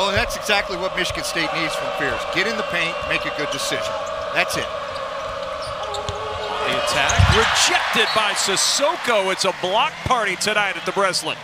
Well, that's exactly what Michigan State needs from Fears. Get in the paint, make a good decision. That's it. The attack rejected by Sissoko. It's a block party tonight at the Breslin.